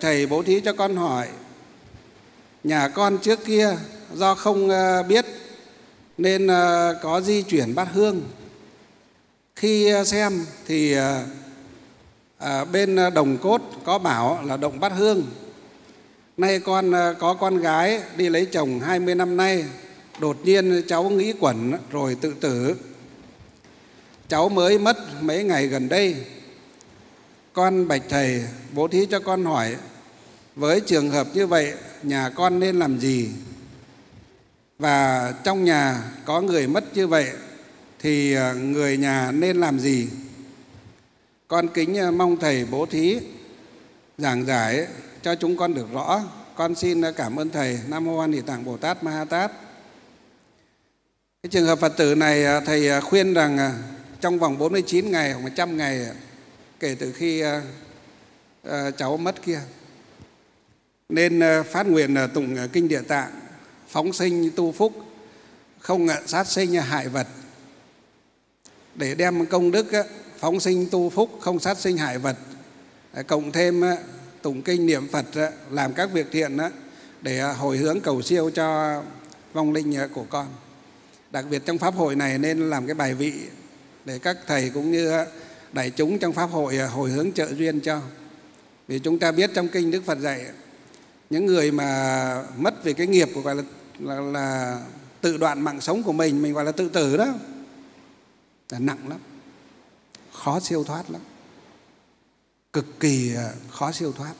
thầy bố thí cho con hỏi, nhà con trước kia do không ờ, biết nên ờ, có di chuyển bát hương. Khi ờ, xem thì bên đồng cốt có bảo là động bát hương. Nay con có con gái đi lấy chồng 20 năm nay, đột nhiên cháu nghĩ quẩn rồi tự tử. Cháu mới mất mấy ngày gần đây con bạch thầy bố thí cho con hỏi, với trường hợp như vậy, nhà con nên làm gì? Và trong nhà có người mất như vậy, thì ờ, người nhà nên làm gì? Con kính ờ, mong thầy bố thí, giảng giải cho chúng con được rõ. Con xin ờ, cảm ơn thầy. Nam mô a di tạng bồ tát ma ha tát. Cái trường hợp phật tử này thầy khuyên rằng trong vòng 49 ngày hoặc 100 ngày kể từ khi ờ, ờ, cháu mất kia. Nên ờ, phát nguyện tụng kinh địa tạng, phóng sinh, tu phúc, không sát sinh hại vật. Để đem công đức phóng sinh, tu phúc, không sát sinh, hại vật cộng thêm tụng kinh niệm phật làm các việc thiện để hồi hướng cầu siêu cho vong linh của con. Đặc biệt trong pháp hội này nên làm cái bài vị để các thầy cũng như đại chúng trong pháp hội à, hồi hướng trợ duyên cho. Vì chúng ta biết trong kinh đức phật dạy những người mà mất về cái nghiệp của gọi là, là, là tự đoạn mạng sống của mình mình gọi là tự tử đó là nặng lắm khó siêu thoát lắm cực kỳ à, khó siêu thoát.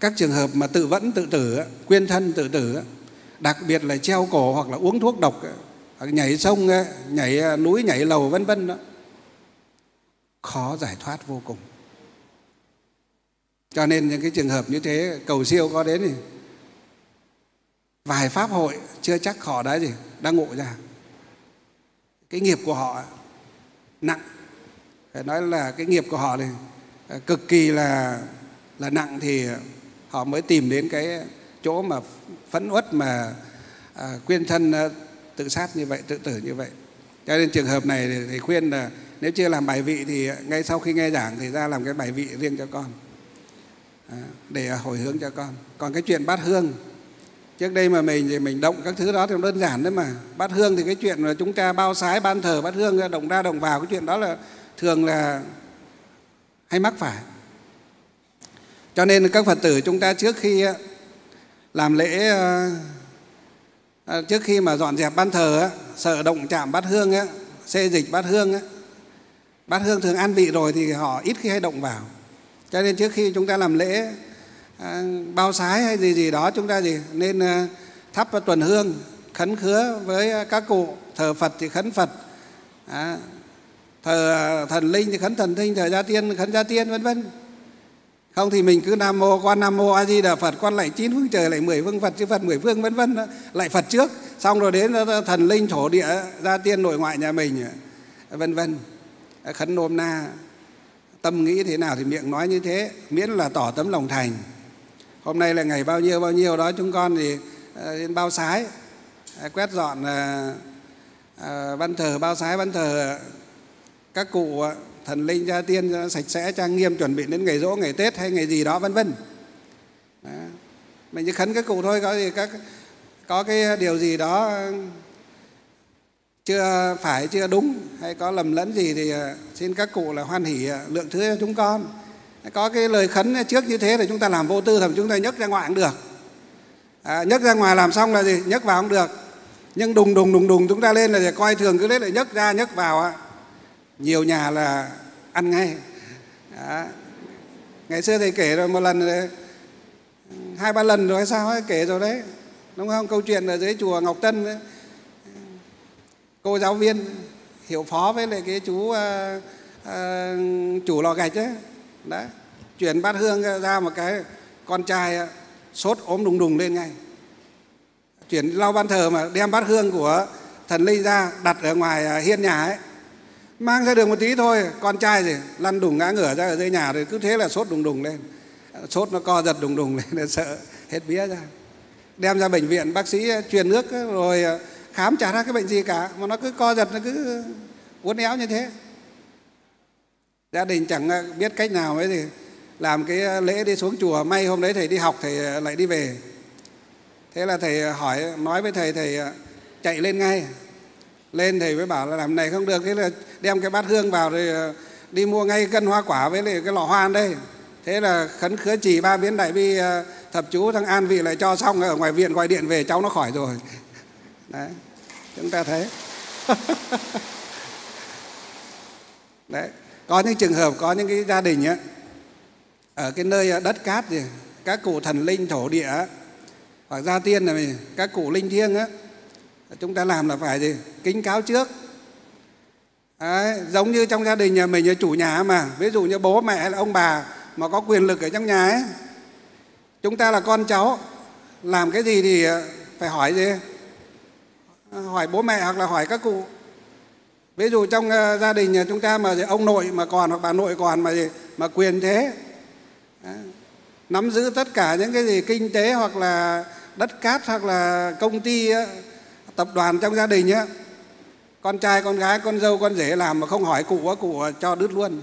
Các trường hợp mà tự vẫn tự tử quyên thân tự tử đặc biệt là treo cổ hoặc là uống thuốc độc hoặc nhảy sông nhảy à, núi nhảy lầu vân vân đó khó giải thoát vô cùng. Cho nên những cái trường hợp như thế cầu siêu có đến thì vài pháp hội chưa chắc họ đã gì đang ngộ ra. Cái nghiệp của họ nặng. Phải nói là cái nghiệp của họ này cực kỳ là là nặng thì họ mới tìm đến cái chỗ mà phẫn uất mà à, quyên thân à, tự sát như vậy tự tử như vậy. Cho nên trường hợp này thì khuyên là nếu chưa làm bài vị thì ngay sau khi nghe giảng thì ra làm cái bài vị riêng cho con. À, để hồi hướng cho con. Còn cái chuyện bát hương trước đây mà mình thì mình động các thứ đó thì đơn giản đấy mà. Bát hương thì cái chuyện mà chúng ta bao sái ban thờ bát hương động ra động vào cái chuyện đó là thường là hay mắc phải. Cho nên các phật tử chúng ta trước khi à, làm lễ à, à, trước khi mà dọn dẹp ban thờ sợ động chạm bát hương xê dịch bát hương bát hương thường an vị rồi thì họ ít khi hay động vào. Cho nên trước khi chúng ta làm lễ à, bao sái hay gì gì đó chúng ta gì nên à, thắp tuần hương khấn khứa với các cụ thờ phật thì khấn phật. À, thờ à, thần linh thì khấn thần linh thờ gia tiên khấn gia tiên vân vân. Không thì mình cứ nam mô quan nam mô a di đà phật quan lại chín phương trời lại mười phương phật chư phật mười phương vân vân lại phật trước. Xong rồi đến à, thần linh thổ địa gia tiên nội ngoại nhà mình vân vân khấn nôm na. Tâm nghĩ thế nào thì miệng nói như thế, miễn là tỏ tấm lòng thành. Hôm nay là ngày bao nhiêu bao nhiêu đó, chúng con thì ờ, đến bao sái. Ờ, quét dọn ờ, văn thờ bao sái, văn thờ, các cụ thần linh, gia tiên sạch sẽ, trang nghiêm, chuẩn bị đến ngày rỗ, ngày tết hay ngày gì đó, vân vân. Mình chỉ khấn các cụ thôi, có gì các, có cái điều gì đó chưa phải chưa đúng hay có lầm lẫn gì thì à, xin các cụ là hoan hỷ à, lượng thứ cho chúng con. Có cái lời khấn trước như thế thì chúng ta làm vô tư thậm chúng ta nhấc ra ngoài cũng được. À, nhấc ra ngoài làm xong là gì? Nhấc vào cũng được. Nhưng đùng đùng đùng đùng chúng ta lên là để coi thường cứ lấy lại nhấc ra nhấc vào nhiều nhà là ăn ngay. À, ngày xưa thầy kể rồi một lần hai ba lần rồi hay sao ấy, kể rồi đấy. Đúng không? Câu chuyện ở dưới chùa ngọc tân ấy, cô giáo viên hiệu phó với lại cái chú uh, uh, chủ lò gạch ấy. Đấy chuyển bát hương ra một cái con trai sốt ốm đùng đùng lên ngay. Chuyển lau ban thờ mà đem bát hương của thần linh ra đặt ở ngoài ờ, hiên nhà ấy. Mang ra đường một tí thôi con trai gì lăn đùng ngã ngửa ra ở dưới nhà rồi cứ thế là sốt đùng đùng lên. Sốt nó co giật đùng đùng lên sợ hết vía ra. Đem ra bệnh viện bác sĩ truyền nước rồi khám chả ra cái bệnh gì cả, mà nó cứ co giật, nó cứ uốn éo như thế. Gia đình chẳng ờ, biết cách nào ấy thì làm cái ờ, lễ đi xuống chùa. May hôm đấy thầy đi học, thầy ờ, lại đi về. Thế là thầy hỏi, nói với thầy thầy chạy lên ngay. Lên thầy mới bảo là làm này không được, thế là đem cái bát hương vào rồi đi mua ngay cân hoa quả với lại cái lọ hoa đây. Thế là khấn khứa chỉ ba biến đại bi thập chú thằng an vị lại cho xong, ở ngoài viện gọi điện về, cháu nó khỏi rồi. Đấy chúng ta thấy. Đấy có những trường hợp có những cái gia đình á ở cái nơi ờ, đất cát gì các cụ thần linh thổ địa hoặc gia tiên này các cụ linh thiêng á chúng ta làm là phải gì? Kính cáo trước. Đấy, giống như trong gia đình nhà mình là chủ nhà mà ví dụ như bố mẹ là ông bà mà có quyền lực ở trong nhà ấy chúng ta là con cháu làm cái gì thì ờ, phải hỏi gì? Hỏi bố mẹ hoặc là hỏi các cụ. Ví dụ trong uh, gia đình nhà chúng ta mà ông nội mà còn hoặc bà nội còn mà gì mà quyền thế. Nắm giữ tất cả những cái gì kinh tế hoặc là đất cát hoặc là công ty ờ, tập đoàn trong gia đình á. Con trai con gái con dâu con rể làm mà không hỏi cụ cụ cho đứt luôn.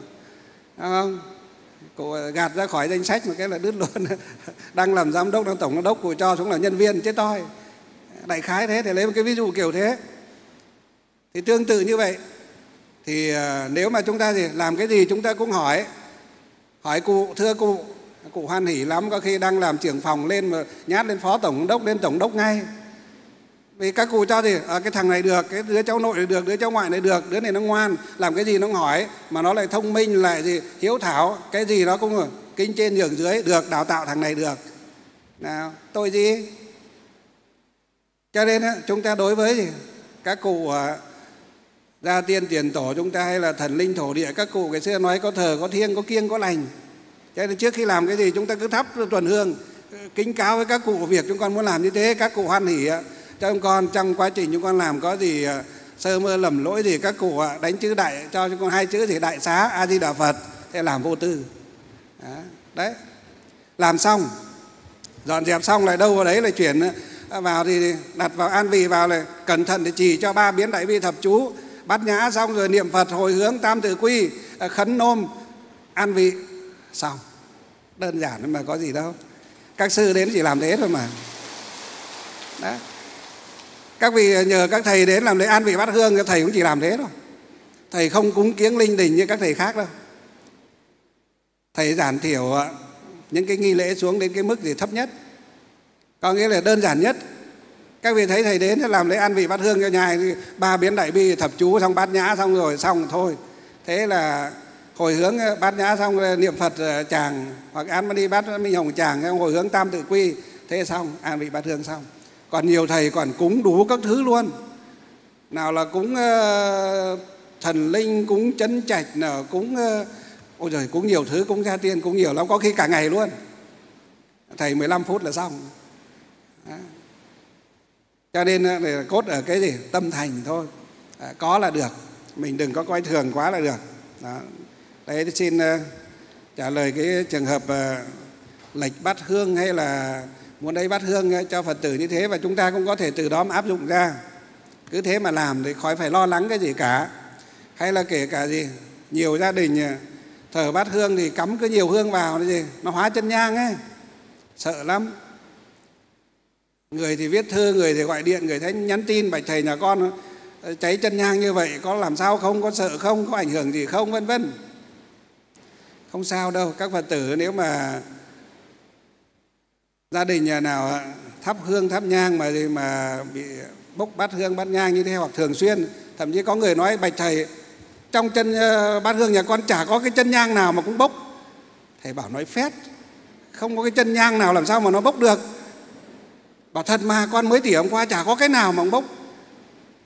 Không? Cụ ờ, gạt ra khỏi danh sách một cái là đứt luôn. Đang làm giám đốc đang tổng giám đốc cụ cho xuống là nhân viên chết toi đại khái thế thì lấy một cái ví dụ kiểu thế. Thì tương tự như vậy. Thì à, nếu mà chúng ta thì làm cái gì chúng ta cũng hỏi. Hỏi cụ thưa cụ cụ hoan hỉ lắm có khi đang làm trưởng phòng lên mà nhát lên phó tổng đốc lên tổng đốc ngay. Vì các cụ cho thì à, cái thằng này được cái đứa cháu nội này được đứa cháu ngoại này được đứa này nó ngoan làm cái gì nó hỏi mà nó lại thông minh lại gì hiếu thảo cái gì nó cũng kính trên nhường dưới được đào tạo thằng này được. Nào tôi gì? Cho nên chúng ta đối với các cụ à, gia tiên tiền tổ chúng ta hay là thần linh thổ địa các cụ ngày xưa nói có thờ có thiêng có kiêng có lành. Cho nên trước khi làm cái gì chúng ta cứ thắp tuần hương ờ, kính cáo với các cụ việc chúng con muốn làm như thế các cụ hoan hỉ cho chúng con trong quá trình chúng con làm có gì à, sơ mơ lầm lỗi gì các cụ à, đánh chữ đại cho chúng con hai chữ gì đại xá a di đà phật để làm vô tư. Đấy. Làm xong. Dọn dẹp xong lại đâu vào đấy lại chuyển Ờ, vào thì đặt vào an vị, vào là cẩn thận để chỉ cho ba biến đại bi thập chú. Bát nhã xong rồi niệm phật hồi hướng tam tự quy ờ, khấn nôm an vị. Xong. Đơn giản mà có gì đâu. Các sư đến chỉ làm thế thôi mà. Đó các vị ờ, nhờ các thầy đến làm lễ an vị bát hương, các thầy cũng chỉ làm thế thôi. Thầy không cúng kiếng linh đình như các thầy khác đâu. Thầy giảm thiểu những cái nghi lễ xuống đến cái mức gì thấp nhất có nghĩa là đơn giản nhất. Các vị thấy thầy đến làm lễ ăn vị bát hương cho nhà ba biến đại bi thập chú xong bát nhã xong rồi xong thôi. Thế là hồi hướng ờ, bát nhã xong ờ, niệm phật ờ, chàng hoặc an đi bát minh hồng chàng hồi hướng tam tự quy. Thế xong an vị bát hương xong. Còn nhiều thầy còn cúng đủ các thứ luôn. Nào là cúng uh, thần linh cúng chấn trạch nào cúng uh, ôi trời cúng nhiều thứ cúng gia tiên cúng nhiều lắm có khi cả ngày luôn. Thầy 15 phút là xong đó. cho nên ờ, là cốt ở cái gì? Tâm thành thôi. À, có là được. Mình đừng có coi thường quá là được. Đó. đấy xin uh, trả lời cái trường hợp uh, lệch bát hương hay là muốn đây bát hương cho phật tử như thế và chúng ta cũng có thể từ đó mà áp dụng ra. Cứ thế mà làm thì khỏi phải lo lắng cái gì cả. Hay là kể cả gì? Nhiều gia đình thờ bát hương thì cắm cứ nhiều hương vào nó gì? Nó hóa chân nhang ấy. Sợ lắm người thì viết thư, người thì gọi điện, người thấy nhắn tin bạch thầy nhà con ờ, cháy chân nhang như vậy, có làm sao không, có sợ không, có ảnh hưởng gì không, vân vân. Không sao đâu, các phật tử, nếu mà gia đình nhà nào thắp hương, thắp nhang mà gì mà bị bốc bát hương, bát nhang như thế, hoặc thường xuyên, thậm chí có người nói, bạch thầy, trong chân ờ, bát hương nhà con chả có cái chân nhang nào mà cũng bốc. Thầy bảo nói phét không có cái chân nhang nào làm sao mà nó bốc được bảo thật mà con mới tỉa hôm qua chả có cái nào mà bốc.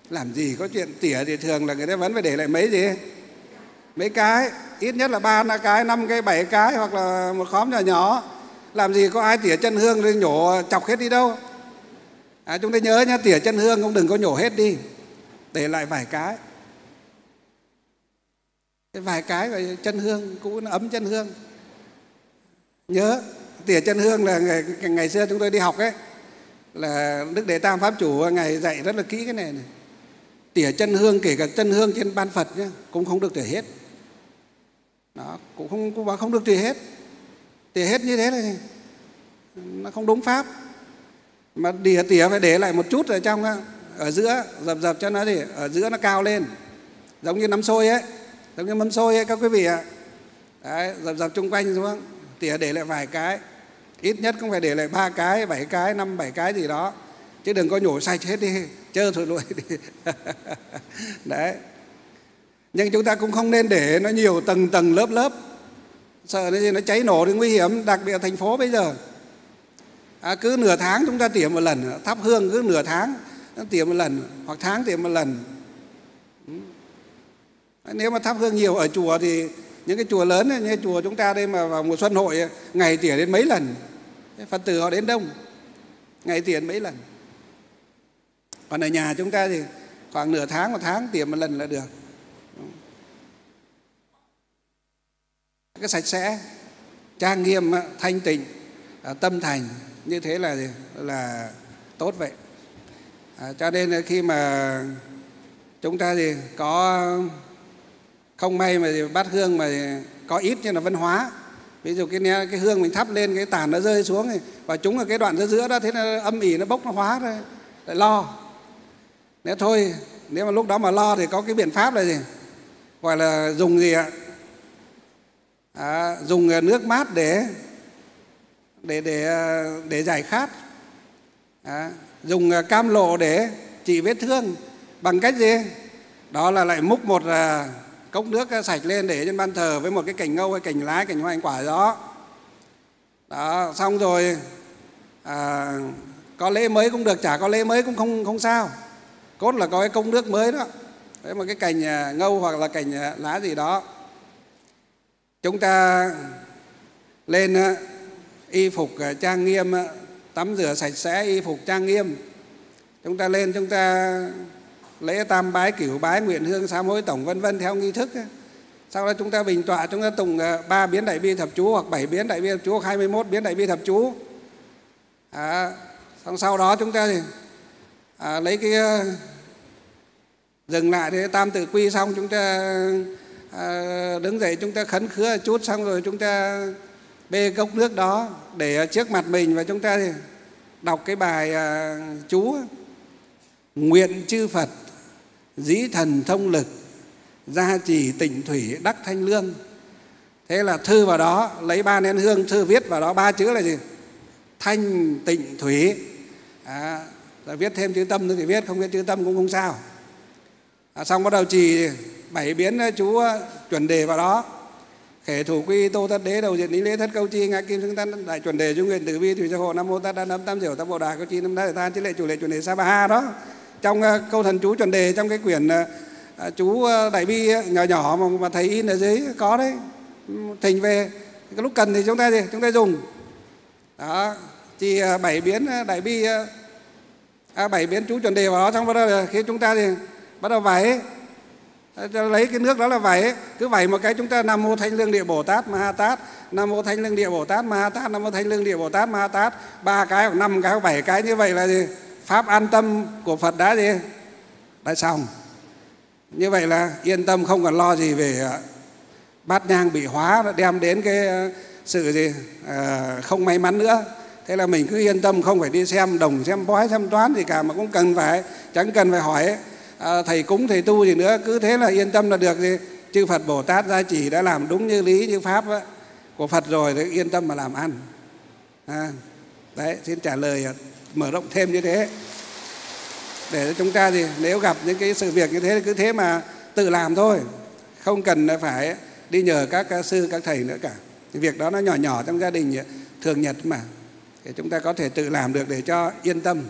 Làm gì có chuyện tỉa thì thường là người ta vẫn phải để lại mấy gì? Mấy cái ít nhất là ba cái năm cái bảy cái hoặc là một khóm nhỏ nhỏ. Làm gì có ai tỉa chân hương rồi nhổ chọc hết đi đâu. À, chúng ta nhớ nhá tỉa chân hương cũng đừng có nhổ hết đi. Để lại vài cái. Cái vài cái rồi chân hương cũng ấm chân hương. Nhớ tỉa chân hương là ngày, ngày xưa chúng tôi đi học ấy là đức đệ tam pháp chủ ngày dạy rất là kỹ cái này này. Tỉa chân hương kể cả chân hương trên ban phật nhá cũng không được tỉa hết. Đó cũng không cũng không được tỉa hết. Tỉa hết như thế này, nó không đúng pháp. Mà tỉa tỉa phải để lại một chút ở trong ở giữa dập dập cho nó thì ở giữa nó cao lên. Giống như nắm sôi ấy giống như mâm sôi ấy các quý vị ạ. Đấy dập dập chung quanh xuống tỉa để lại vài cái ít nhất cũng phải để lại ba cái bảy cái năm bảy cái gì đó. Chứ đừng có nhổ sạch hết đi chơ thôi lụi đi. Đấy. Nhưng chúng ta cũng không nên để nó nhiều tầng tầng lớp lớp. Sợ nó gì nó cháy nổ thì nguy hiểm đặc biệt ở thành phố bây giờ. À, cứ nửa tháng chúng ta tỉa một lần thắp hương cứ nửa tháng tỉa một lần hoặc tháng tỉa một lần. Ừ. Nếu mà thắp hương nhiều ở chùa thì những cái chùa lớn như chùa chúng ta đây mà vào mùa xuân hội ngày tỉa đến mấy lần? Phật tử họ đến đông. Ngày tỉa mấy lần? Còn ở nhà chúng ta thì khoảng nửa tháng một tháng tỉa một lần là được. Cái sạch sẽ trang nghiêm thanh tịnh à, tâm thành như thế là là tốt vậy. À, cho nên khi mà chúng ta thì có không may mà bát hương mà có ít như là văn hóa. Ví dụ cái cái hương mình thắp lên cái tàn nó rơi xuống này, và chúng ở cái đoạn giữa giữa đó thế là âm ỉ nó bốc nó hóa rồi lại lo. Nếu thôi nếu mà lúc đó mà lo thì có cái biện pháp là gì? Gọi là dùng gì ạ? À, dùng à, nước mát để để để à, để giải khát. À, dùng à, cam lộ để trị vết thương. Bằng cách gì? Đó là lại múc một cốc nước ờ, sạch lên để trên ban thờ với một cái cành ngâu hay cành lá cành hoa anh quả đó. Đó xong rồi à, có lễ mới cũng được chả có lễ mới cũng không không sao. Cốt là có cái công nước mới đó với một cái cành à, ngâu hoặc là cành à, lá gì đó. Chúng ta lên y phục à, trang nghiêm tắm rửa sạch sẽ y phục trang nghiêm. Chúng ta lên chúng ta lễ tam bái cửu bái nguyện hương sám hối tổng vân vân theo nghi thức sau đó chúng ta bình tọa chúng ta tụng ờ, ba biến đại bi thập chú hoặc bảy biến đại bi thập chú hoặc 21 biến đại bi thập chú. À, xong sau đó chúng ta thì à, lấy cái ờ, dừng lại thì tam tự quy xong chúng ta à, đứng dậy chúng ta khấn khứa chút xong rồi chúng ta bê cốc nước đó để trước mặt mình và chúng ta đọc cái bài à, chú nguyện chư Phật dĩ thần thông lực gia trì tịnh thủy đắc thanh lương. Thế là thư vào đó lấy ba nén hương thư viết vào đó ba chữ là gì? Thanh tịnh thủy. À, rồi viết thêm chữ tâm nữa thì viết không viết chữ tâm cũng không sao. À, xong bắt đầu trì bảy biến chú chuẩn đề vào đó. Khể thủ quy tô thất đế đầu diện lý lễ thất câu chi ngã kim xứng tân đại chuẩn đề trung nguyện tử vi thủy gia hộ nam mô tát đa nấm tam diệu tam bộ đà câu chi năm đa than chí lệ chủ lệ chuẩn đề sa ba ha đó trong uh, câu thần chú chuẩn đề trong cái quyển uh, chú ờ, đại bi nhỏ nhỏ mà, mà thầy in ở dưới có đấy. Thỉnh về cái lúc cần thì chúng ta gì chúng ta dùng. Đó thì uh, bảy biến đại bi à, bảy biến chú chuẩn đề vào đó xong bắt đầu khi chúng ta thì bắt đầu vẩy lấy cái nước đó là vẩy cứ vẩy một cái chúng ta nam mô thanh lương địa bồ tát ma ha tát nam mô thanh lương địa bồ tát ma ha tát nam mô thanh lương địa bồ tát ma ha tát ba cái hoặc năm cái hoặc bảy cái như vậy là gì? Pháp an tâm của phật đã gì đã xong. Như vậy là yên tâm không còn lo gì về à, bát nhang bị hóa đem đến cái à, sự gì à, không may mắn nữa. Thế là mình cứ yên tâm không phải đi xem đồng xem bói xem toán gì cả mà cũng cần phải chẳng cần phải hỏi. À, thầy cúng thầy tu gì nữa cứ thế là yên tâm là được gì chư Phật Bồ Tát gia chỉ đã làm đúng như lý như pháp đó, của Phật rồi thì yên tâm mà làm ăn. À, đấy xin trả lời mở rộng thêm như thế. Để chúng ta thì nếu gặp những cái sự việc như thế, cứ thế mà tự làm thôi. Không cần phải đi nhờ các sư, các thầy nữa cả. Thì việc đó nó nhỏ nhỏ trong gia đình thường nhật mà. Để chúng ta có thể tự làm được để cho yên tâm.